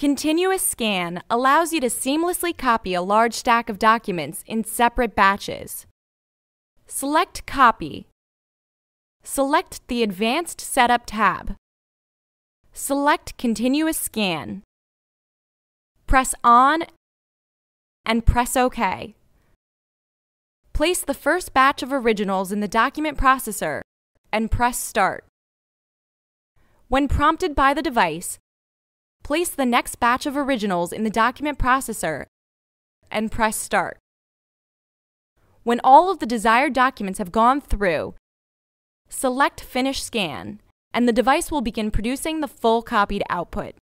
Continuous scan allows you to seamlessly copy a large stack of documents in separate batches. Select Copy. Select the Advanced Setup tab. Select Continuous Scan. Press On and press OK. Place the first batch of originals in the document processor and press Start. When prompted by the device, place the next batch of originals in the document processor and press Start. When all of the desired documents have gone through, select Finish Scan, and the device will begin producing the full copied output.